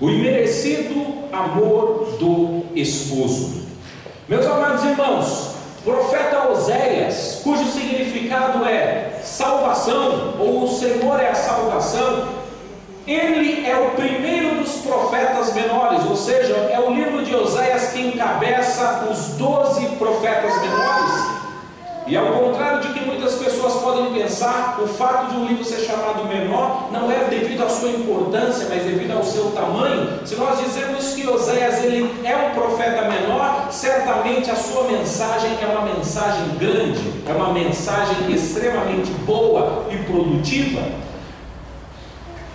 o imerecido amor do esposo. Meus amados irmãos, profeta Oséias, cujo significado é salvação, ou o Senhor é a salvação, ele é o primeiro dos profetas menores, ou seja, é o livro de Oséias que encabeça os doze profetas menores. E ao contrário de pessoas podem pensar, o fato de um livro ser chamado menor não é devido à sua importância, mas devido ao seu tamanho. Se nós dizemos que Oséias ele é um profeta menor, certamente a sua mensagem é uma mensagem grande, é uma mensagem extremamente boa e produtiva.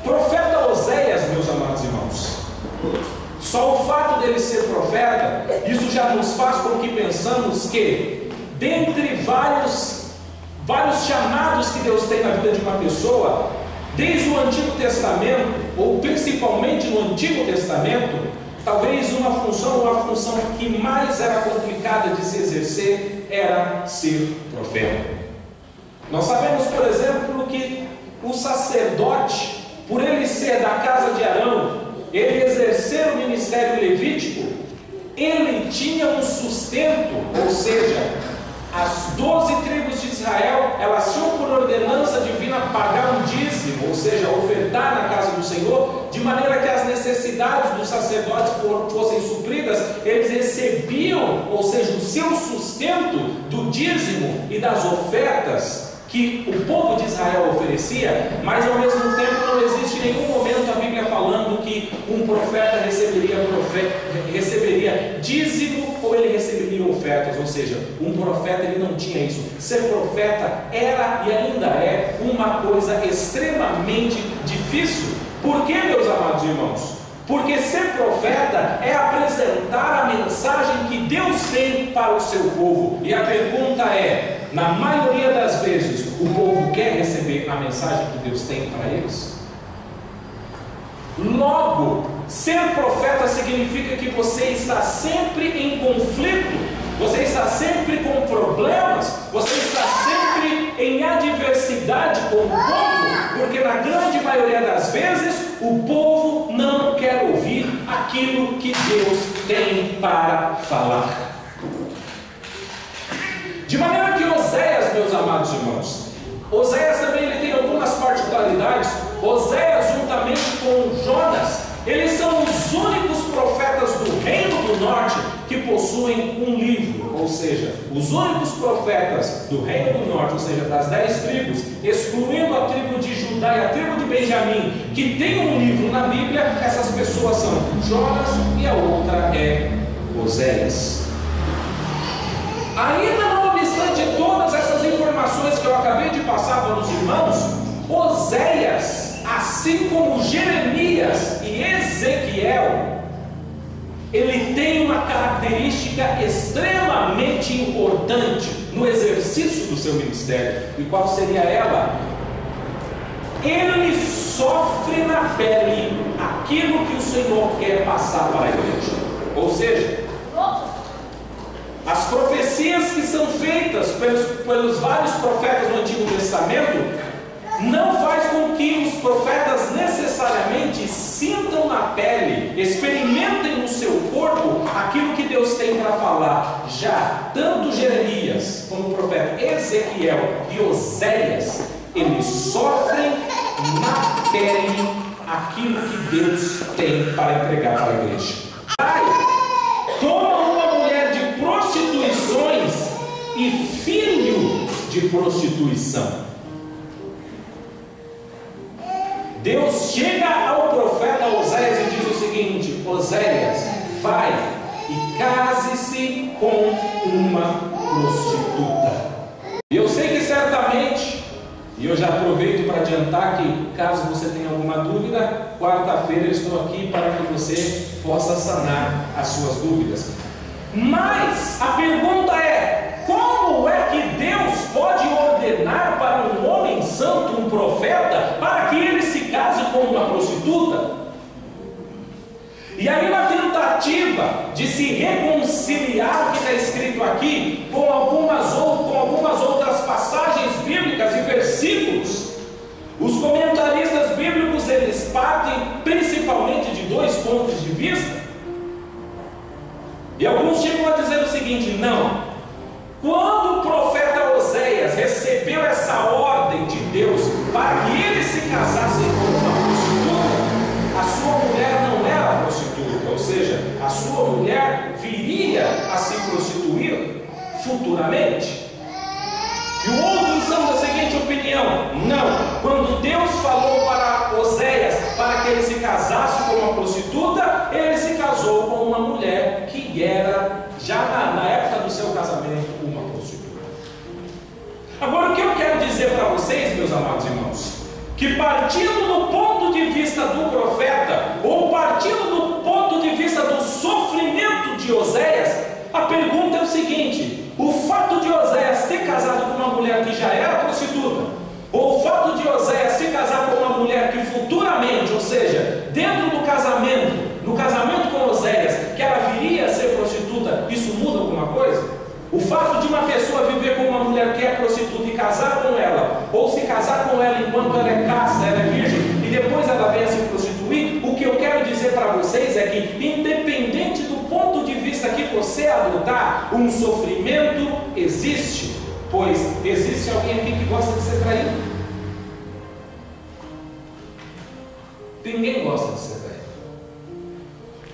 Profeta Oséias, meus amados irmãos, só o fato dele ser profeta, isso já nos faz com que pensamos que dentre vários, vários chamados que Deus tem na vida de uma pessoa, desde o Antigo Testamento, ou principalmente no Antigo Testamento, talvez uma função ou a função que mais era complicada de se exercer era ser profeta. Nós sabemos, por exemplo, que o sacerdote, por ele ser da casa de Arão, ele exercer o ministério levítico, ele tinha um sustento, ou seja, as doze tribos de Israel, elas tinham por ordenança divina pagar um dízimo, ou seja, ofertar na casa do Senhor, de maneira que as necessidades dos sacerdotes fossem supridas, eles recebiam, ou seja, o seu sustento do dízimo e das ofertas que o povo de Israel oferecia, mas ao mesmo tempo não existe nenhum momento a Bíblia falando que um profeta receberia, receberia dízimo ou ele receberia ofertas, ou seja, um profeta ele não tinha isso. Ser profeta era e ainda é uma coisa extremamente difícil. Por que, meus amados irmãos? Porque ser profeta é apresentar a mensagem que Deus tem para o seu povo. E a pergunta é: na maioria das vezes, o povo quer receber a mensagem que Deus tem para eles? Logo, ser profeta significa que você está sempre em conflito, você está sempre com problemas, você está sempre em adversidade com o povo, porque na grande maioria das vezes o povo não quer ouvir aquilo que Deus tem para falar. De maneira que Oséias, meus amados irmãos, Oséias também ele tem algumas particularidades. Oséias, juntamente com Jonas, eles são os únicos profetas do Reino do Norte que possuem um livro, ou seja, os únicos profetas do Reino do Norte, ou seja, das dez tribos, excluindo a tribo de Judá e a tribo de Benjamim, que tem um livro na Bíblia, essas pessoas são Jonas e a outra é Oséias. Ainda não obstante todas essas informações que eu acabei de passar para os irmãos, Oséias, assim como Jeremias e Ezequiel, ele tem uma característica extremamente importante no exercício do seu ministério. E qual seria ela? Ele sofre na pele aquilo que o Senhor quer passar para a igreja. Ou seja, as profecias que são feitas pelos, pelos vários profetas do Antigo Testamento não faz com que os profetas necessariamente sintam na pele, experimentem no seu corpo aquilo que Deus tem para falar. Já tanto Jeremias como o profeta Ezequiel e Oséias, eles sofrem na pele aquilo que Deus tem para entregar para a igreja. Pai, toma e filho de prostituição. Deus chega ao profeta Oséias e diz o seguinte: Oséias, vai e case-se com uma prostituta. Eu sei que certamente, e eu já aproveito para adiantar que, caso você tenha alguma dúvida, quarta-feira eu estou aqui para que você possa sanar as suas dúvidas. Mas a pergunta é: como é que Deus pode ordenar para um homem santo, um profeta, para que ele se case com uma prostituta? E aí, na tentativa de se reconciliar o que está escrito aqui com algumas, ou, com algumas outras passagens bíblicas e versículos, os comentaristas bíblicos eles partem principalmente de dois pontos vista. E alguns chegam a dizer o seguinte: não, quando o profeta Oséias recebeu essa ordem futuramente. E outros são da seguinte opinião: não, quando Deus falou para Oséias para que ele se casasse com uma prostituta, ele se casou com uma mulher que era, já na, na época do seu casamento, uma prostituta. Agora, o que eu quero dizer para vocês, meus amados irmãos, que partindo do ponto de vista do profeta, ou partindo do ponto de vista do sofrimento de Oséias, a pergunta é o seguinte: o fato de Oséias ter casado com uma mulher que já era prostituta, ou o fato de Oséias se casar com uma mulher que futuramente, ou seja, dentro do casamento, no casamento com Oséias, que ela viria a ser prostituta, isso muda alguma coisa? O fato de uma pessoa viver com uma mulher que é prostituta e casar com ela, ou se casar com ela enquanto ela é casta, ela é virgem, e depois ela vem a se prostituir, o que eu quero dizer para vocês é que, independente do ponto de vista que você adotar, um sofrimento existe, pois existe alguém aqui que gosta de ser traído. Ninguém gosta de ser traído.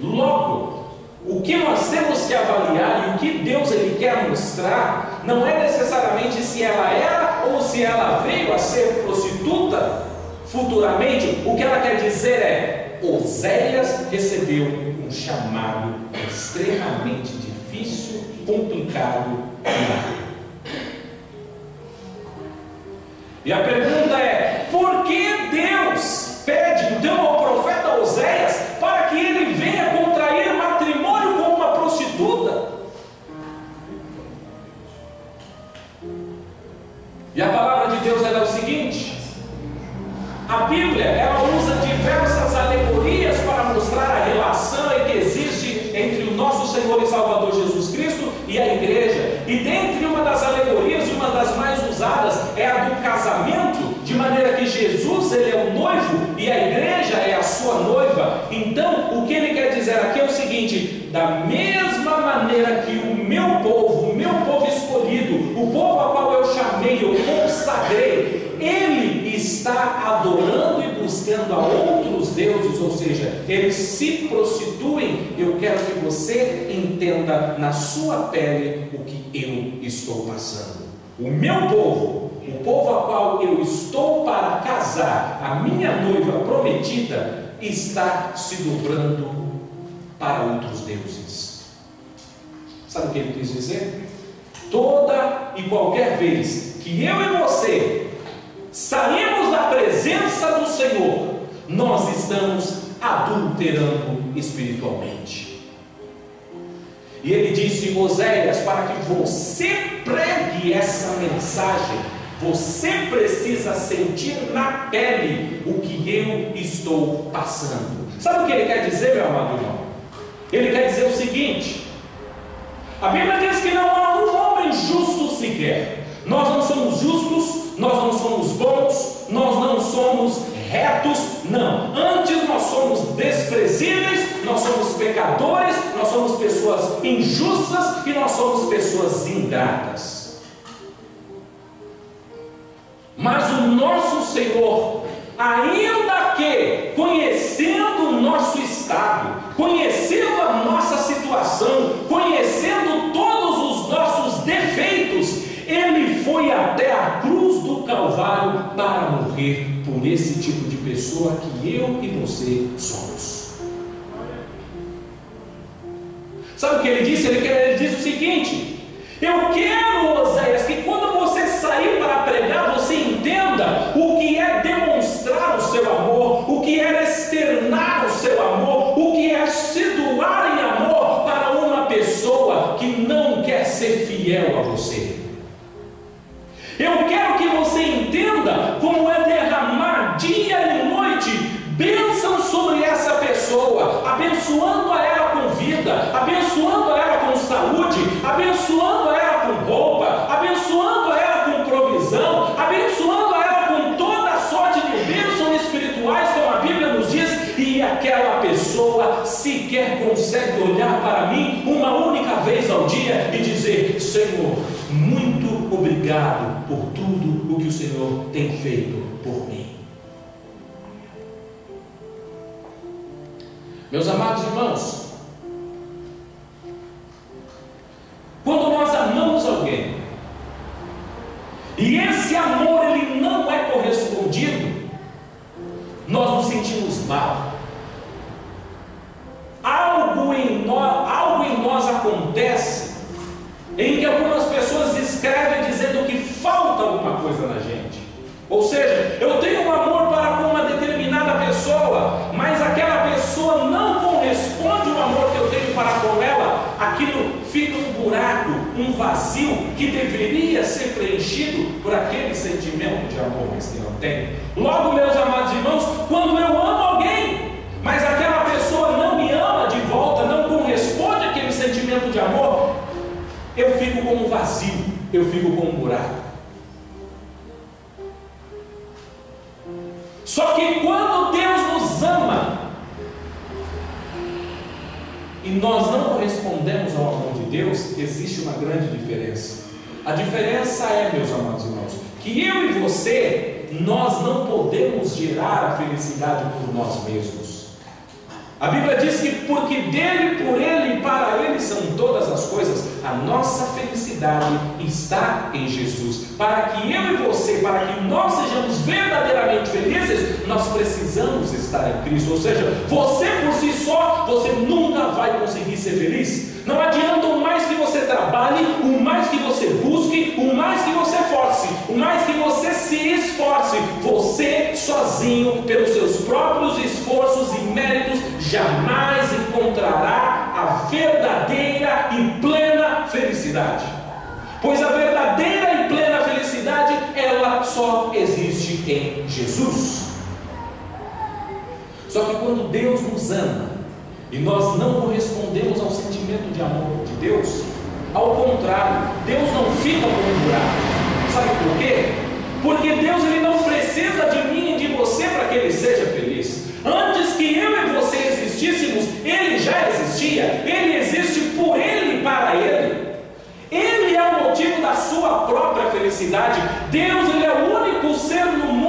Logo, o que nós temos que avaliar e o que Deus ele quer mostrar não é necessariamente se ela era ou se ela veio a ser prostituta futuramente. O que ela quer dizer é: Oséias recebeu um chamado extremamente difícil, complicado e a pergunta que o meu povo, o meu povo escolhido, o povo a qual eu chamei, eu consagrei, ele está adorando e buscando a outros deuses, ou seja, eles se prostituem. Eu quero que você entenda na sua pele o que eu estou passando. O meu povo, o povo a qual eu estou para casar, a minha noiva prometida, está se dobrando para outros deuses. Sabe o que ele quis dizer? Toda e qualquer vez que eu e você saímos da presença do Senhor, nós estamos adulterando espiritualmente. E ele disse em Oséias: para que você pregue essa mensagem, você precisa sentir na pele o que eu estou passando. Sabe o que ele quer dizer, meu amado irmão? Ele quer dizer o seguinte: a Bíblia diz que não há um homem justo sequer. Nós não somos justos, nós não somos bons, nós não somos retos, não. Antes nós somos desprezíveis, nós somos pecadores, nós somos pessoas injustas e nós somos pessoas ingratas. Mas o nosso Senhor, ainda que conhecendo o nosso estado, conhecendo a nossa situação, conhecendo todos os nossos defeitos, ele foi até a cruz do Calvário para morrer por esse tipo de pessoa que eu e você somos. Sabe o que ele disse? Ele, ele disse o seguinte: Eu quero, Oséias, abençoando a ela com vida, abençoando a ela com saúde, abençoando a ela com roupa, abençoando a ela com provisão, abençoando a ela com toda sorte de bênçãos espirituais, como a Bíblia nos diz, e aquela pessoa pessoa sequer consegue olhar para mim uma única vez ao dia e dizer: Senhor, muito obrigado por tudo o que o Senhor tem feito por mim. Meus amados irmãos, quando nós amamos alguém, e esse amor ele um vazio que deveria ser preenchido por aquele sentimento de amor, mas que não tem. Logo, meus amados irmãos, quando eu amo alguém, mas aquela pessoa não me ama de volta, não corresponde àquele sentimento de amor, eu fico com um vazio, eu fico com um buraco. Só que quando Deus nos ama e nós não correspondemos ao amor Deus, existe uma grande diferença. A diferença é, meus amados irmãos, que eu e você, nós não podemos gerar a felicidade por nós mesmos. A Bíblia diz que porque dele, por ele e para ele são todas as coisas, a nossa felicidade está em Jesus. Para que eu e você, para que nós sejamos verdadeiramente felizes, nós precisamos estar em Cristo. Ou seja, você por si só, você nunca vai conseguir ser feliz. Não adianta o mais que você trabalhe, o que você busque, o mais que você force, o mais que você se esforce, você sozinho, pelos seus próprios esforços e méritos, jamais encontrará a verdadeira e plena felicidade. Pois a verdadeira e plena felicidade, ela só existe em Jesus. Só que quando Deus nos ama e nós não correspondemos ao sentimento de amor de Deus, ao contrário, Deus não fica com um buraco. Sabe por quê? Porque Deus ele não precisa de mim e de você para que ele seja feliz. Antes que eu e você existíssemos, ele já existia. Ele existe por ele e para ele. Ele é o motivo da sua própria felicidade. Deus ele é o único ser no mundo,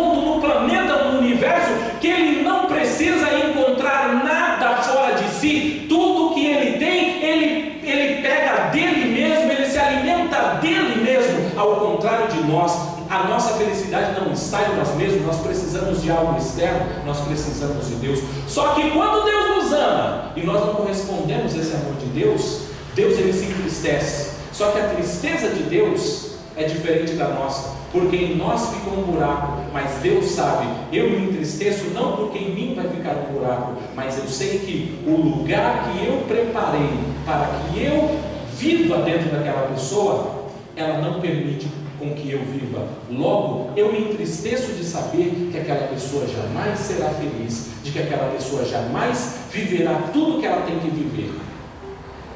está em nós mesmos, nós precisamos de algo externo, nós precisamos de Deus. Só que quando Deus nos ama e nós não correspondemos a esse amor de Deus, Deus ele se entristece. Só que a tristeza de Deus é diferente da nossa, porque em nós fica um buraco, mas Deus sabe, eu me entristeço não porque em mim vai ficar um buraco, mas eu sei que o lugar que eu preparei para que eu viva dentro daquela pessoa, ela não permite com que eu viva. Logo, eu me entristeço de saber que aquela pessoa jamais será feliz, de que aquela pessoa jamais viverá tudo que ela tem que viver.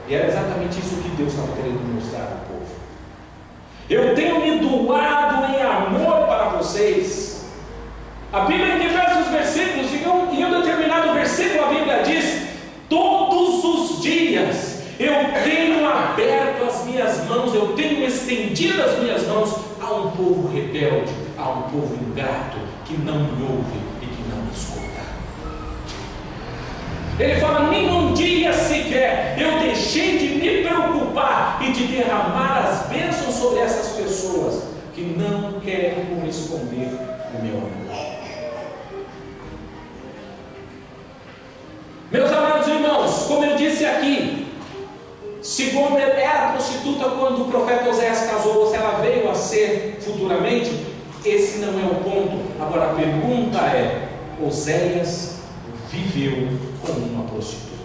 E era exatamente isso que Deus estava querendo mostrar ao povo. Eu tenho me doado em amor para vocês. A Bíblia, em diversos versículos, em um determinado versículo, a Bíblia diz: Todos os dias eu tenho aberto as minhas mãos, eu tenho estendido as minhas mãos a um povo rebelde, a um povo ingrato, que não me ouve e que não me escuta. Ele fala: nenhum dia sequer eu deixei de me preocupar e de derramar as bênçãos sobre essas pessoas que não querem corresponder ao meu amor. Meus amados irmãos, como eu disse aqui, se Gomer era prostituta quando o profeta Oséias casou, ou se ela veio a ser futuramente, esse não é o ponto. Agora a pergunta é: Oséias viveu como uma prostituta?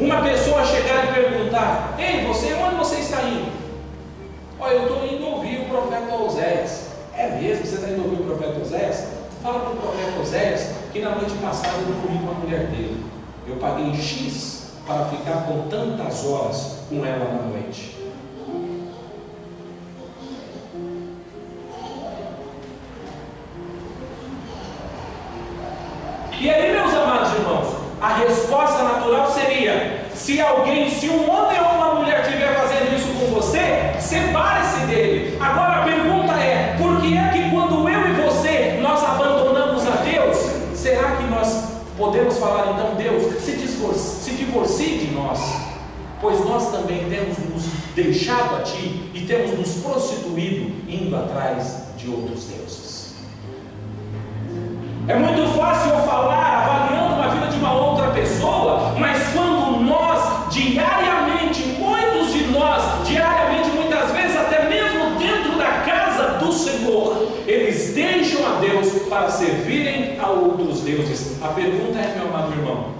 Uma pessoa chegar e perguntar: Ei, você, onde você está indo? Olha, eu estou indo ouvir o profeta Oséias. É mesmo? Você está indo ouvir o profeta Oséias? Fala para o profeta Oséias que na noite passada eu comi com a mulher dele. Eu paguei X para ficar com tantas horas com ela na noite. E aí a resposta natural seria: se alguém, se um homem ou uma mulher estiver fazendo isso com você, separe-se dele. Agora a pergunta é: por que é que quando eu e você nós abandonamos a Deus, será que nós podemos falar então, Deus, se divorcie, se divorcie de nós? Pois nós também temos nos deixado a Ti e temos nos prostituído indo atrás de outros deuses. É muito fácil deuses. A pergunta é, meu amado irmão,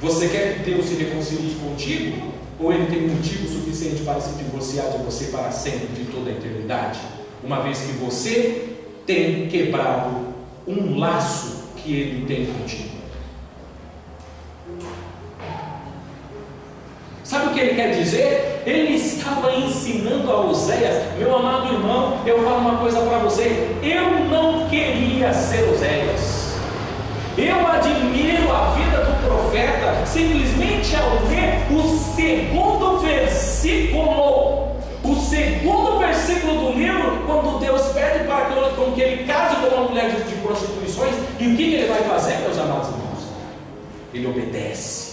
você quer que Deus se reconcilie contigo? Ou ele tem motivo suficiente para se divorciar de você para sempre, de toda a eternidade? uma vez que você tem quebrado um laço que ele tem contigo. Sabe o que ele quer dizer? Ele estava ensinando a Oséias, meu amado irmão, eu falo uma coisa para você, eu ser Oséias. Eu admiro a vida do profeta simplesmente ao ler o segundo versículo o segundo versículo do livro, quando Deus pede para que, que ele case com uma mulher de, de prostituições, e o que, que ele vai fazer, meus amados irmãos? Ele obedece.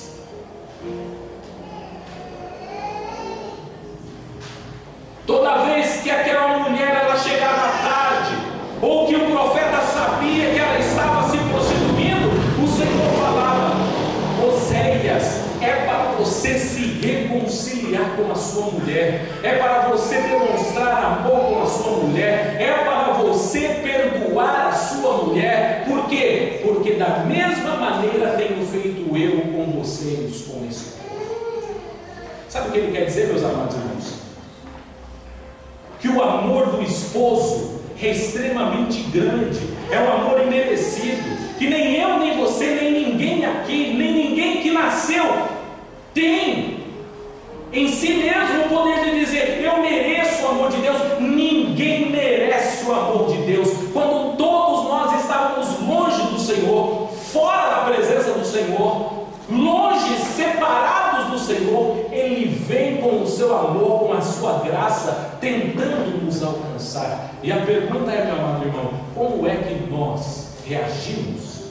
Toda vez que aquela mulher ela chegava tarde, ou que o com a sua mulher, é para você demonstrar amor com a sua mulher, é para você perdoar a sua mulher, por quê? Porque da mesma maneira tenho feito eu com vocês, com esse. Sabe o que ele quer dizer, meus amados irmãos? Que o amor do esposo é extremamente grande, é um amor imerecido, que nem eu, nem você, nem ninguém aqui, nem ninguém que nasceu tem em si mesmo o poder de dizer: Eu mereço o amor de Deus. Ninguém merece o amor de Deus. Quando todos nós estávamos longe do Senhor, fora da presença do Senhor, longe, separados do Senhor, Ele vem com o seu amor, com a sua graça, tentando nos alcançar. E a pergunta é, meu amado irmão, como é que nós reagimos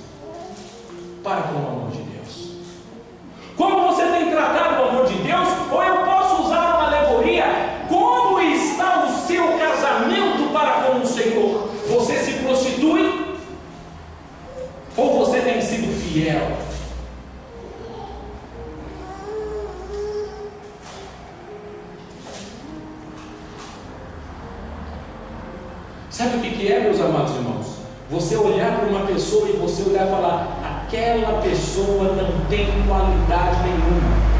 para com o amor de Deus? Como você tem tratado o amor de Deus? Ou eu posso usar uma alegoria? Como está o seu casamento para com o Senhor? Você se prostitui? Ou você tem sido fiel? Sabe o que é, meus amados irmãos? Você olhar para uma pessoa e você olhar e falar: aquela pessoa não tem qualidade nenhuma.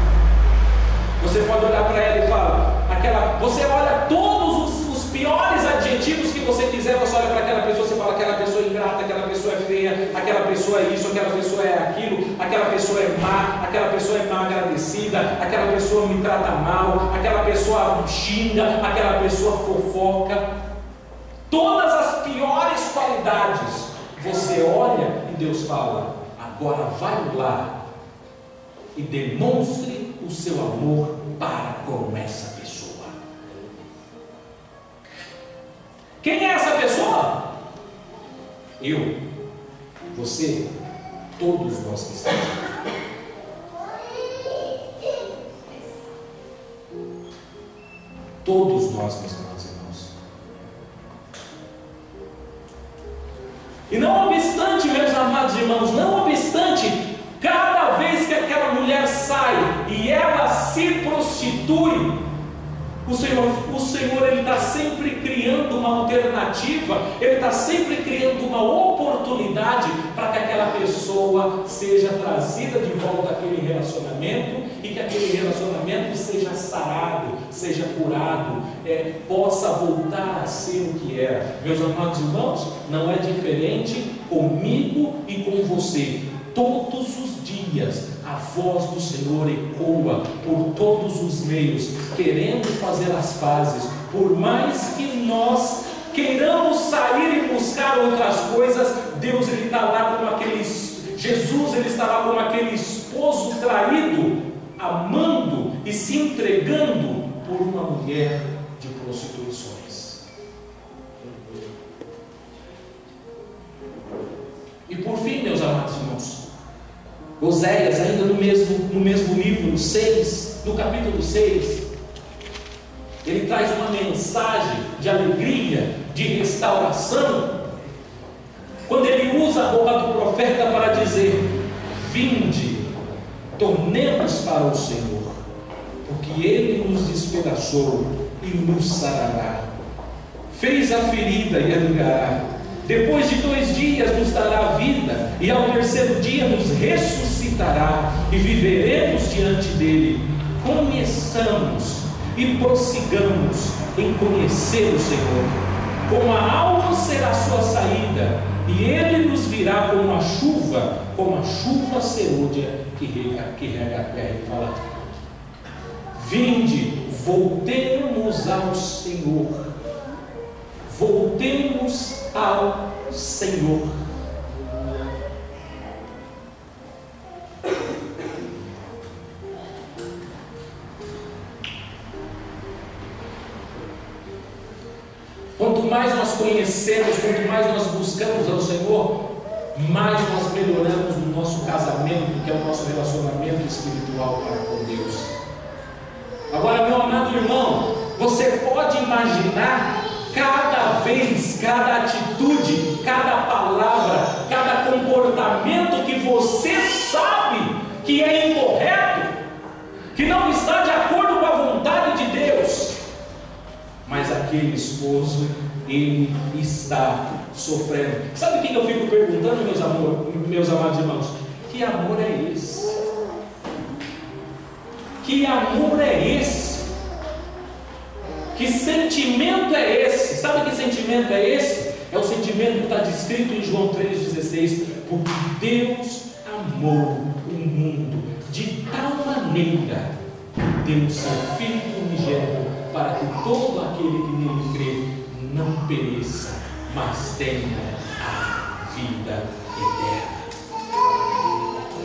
Você pode olhar para ela e falar, aquela, você olha todos os, os, piores adjetivos que você quiser, você olha para aquela pessoa, você fala aquela pessoa é ingrata, aquela pessoa é feia, aquela pessoa é isso, aquela pessoa é aquilo, aquela pessoa é má, aquela pessoa é mal agradecida, aquela pessoa me trata mal, aquela pessoa xinga, aquela pessoa fofoca. Todas as piores qualidades, você olha e Deus fala, Agora vai lá e demonstre o seu amor para com essa pessoa. Quem é essa pessoa? Eu, você, todos nós que estamos aqui. Todos nós, meus irmãos. Senhor ele está sempre criando uma alternativa, Ele está sempre criando uma oportunidade para que aquela pessoa seja trazida de volta àquele relacionamento e que aquele relacionamento seja sarado, seja curado, é, possa voltar a ser o que era. Meus amados irmãos, não é diferente comigo e com você. Todos os dias a voz do Senhor ecoa por todos os meios, querendo fazer as pazes, por mais que nós queiramos sair e buscar outras coisas, Deus ele está lá como aquele Jesus ele está lá como aquele esposo traído, amando e se entregando por uma mulher de prostituições. E por fim, meus amados Oséias, ainda no mesmo, no mesmo livro, no 6, no capítulo 6, ele traz uma mensagem de alegria, de restauração, quando ele usa a boca do profeta para dizer: Vinde, tornemos para o Senhor, porque ele nos despedaçou e nos sarará. Fez a ferida e a Depois de dois dias nos dará vida, e ao terceiro dia nos ressuscitará, e viveremos diante dele. Conheçamos e prossigamos em conhecer o Senhor. Como a alva será a sua saída, e ele nos virá como a chuva, como a chuva serôdia que rega, que rega a terra. e fala: Vinde, voltemos ao Senhor. Voltemos ao Senhor. Mais nós conhecemos, quanto mais nós buscamos ao Senhor, mais nós melhoramos no nosso casamento, que é o nosso relacionamento espiritual para com Deus. Agora, meu amado irmão, você pode imaginar cada vez, cada atitude, cada palavra, cada comportamento que você sabe que é incorreto, que não está de acordo com a vontade de Deus mas aquele esposo, ele está sofrendo. Sabe o que eu fico perguntando, meus, amor, meus amados irmãos? Que amor é esse? Que amor é esse? Que sentimento é esse? Sabe que sentimento é esse? É o sentimento que está descrito em João 3,16. Porque Deus amou o mundo de tal maneira, deu o seu Filho unigênito para que todo aquele que nele crê não pereça, mas tenha a vida eterna.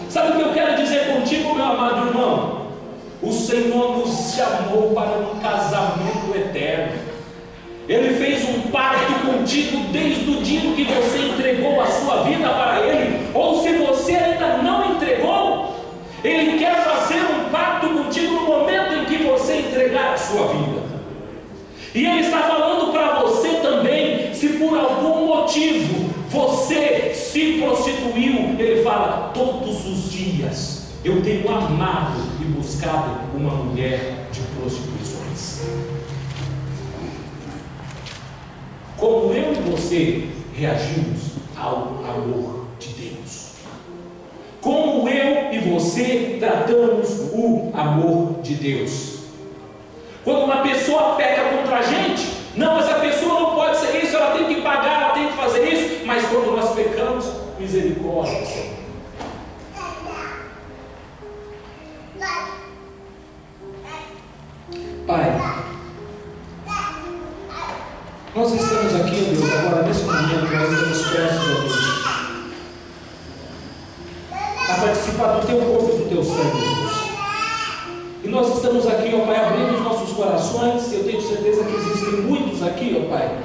Sabe o que eu quero dizer contigo, meu amado irmão? O Senhor nos chamou para um casamento eterno. Ele fez um pacto contigo desde o dia que você entregou a sua vida para Ele, ou se você ainda não entregou, Ele quer fazer um pacto contigo no momento em que você entregar a sua vida. E Ele está falando motivo você se prostituiu, Ele fala: todos os dias eu tenho amado e buscado uma mulher de prostituições. Como eu e você reagimos ao amor de Deus? Como eu e você tratamos o amor de Deus? Quando uma pessoa peca contra a gente, não, essa pessoa não pode ser isso, ela tem que pagar, ela fazer isso, mas quando nós pecamos, misericórdia, Senhor. Pai, nós estamos aqui, Deus, agora nesse momento, nós estamos prestes a Deus, a participar do teu corpo e do teu sangue, Deus. E nós estamos aqui, ó Pai, abrindo os nossos corações, eu tenho certeza que existem muitos aqui, ó Pai,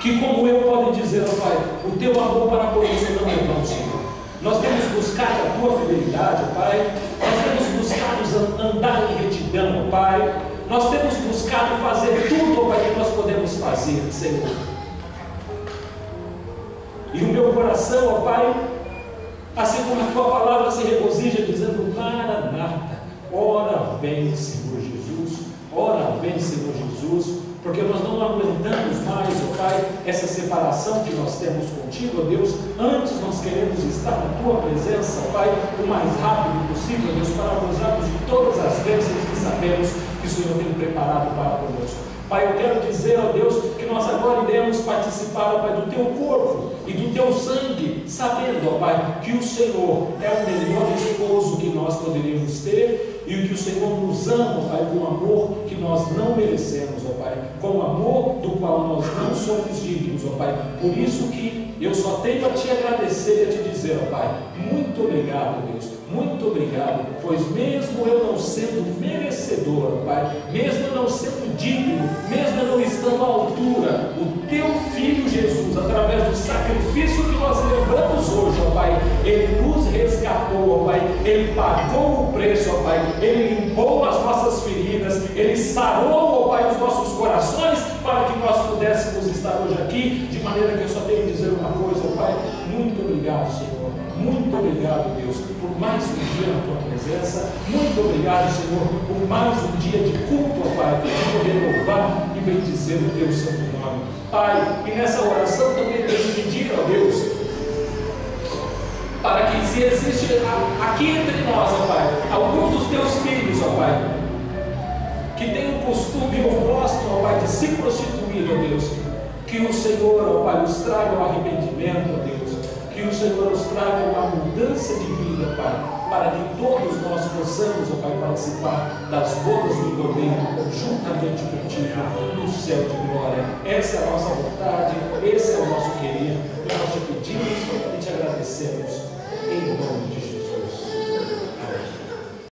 que como eu podem dizer, ó Pai, o teu amor para conosco não é vão, Senhor. Nós temos buscado a tua fidelidade, ó Pai, nós temos buscado andar em retidão, ó Pai, nós temos buscado fazer tudo, ó Pai, que nós podemos fazer, Senhor. E o meu coração, ó Pai, assim como a tua palavra se regozija, dizendo, Maranata, Ora vem, Senhor Jesus, ora vem, Senhor Jesus, porque nós não aguentamos mais, ó Pai, essa separação que nós temos contigo, ó Deus. Antes nós queremos estar na tua presença, ó Pai, o mais rápido possível, Deus, para gozarmos de todas as bênçãos que sabemos que o Senhor tem preparado para conosco. Pai, eu quero dizer, ó Deus, que nós agora iremos participar, ó Pai, do teu corpo e do teu sangue, sabendo, ó Pai, que o Senhor é o melhor esposo que nós poderíamos ter e que o Senhor nos ama, Pai, com amor que nós não merecemos, ó Pai, com amor do qual nós não somos dignos, ó Pai. Por isso que eu só tenho a te agradecer e a te dizer, ó Pai, muito obrigado, Deus muito obrigado, pois mesmo eu não sendo merecedor, Pai, mesmo não sendo digno, mesmo não estando à altura, o teu filho Jesus, através do sacrifício que nós lembramos hoje, ó Pai, ele nos resgatou, ó Pai, ele pagou o preço, ó Pai, ele limpou as nossas feridas, ele sarou, ó Pai, os nossos corações para que nós pudéssemos estar hoje aqui, de maneira que eu só tenho que dizer uma coisa, ó Pai, muito obrigado, Senhor. Muito obrigado, Deus, por mais um dia na tua presença. Muito obrigado, Senhor, por mais um dia de culto, Pai, de poder louvar e bendizer o teu santo nome. Pai, e nessa oração também quero pedir, ó Deus, para que se existe aqui entre nós, ó Pai, alguns dos teus filhos, ó Pai, que tem o costume ou gostam, ó Pai, de se prostituir, ó Deus, que o Senhor, ó Pai, os traga ao arrependimento, ó Deus que o Senhor nos traga uma mudança de vida, Pai, para que todos nós possamos, ó Pai, participar das bodas do Cordeiro juntamente contigo no céu de glória. Essa é a nossa vontade, esse é o nosso querer. Nós te pedimos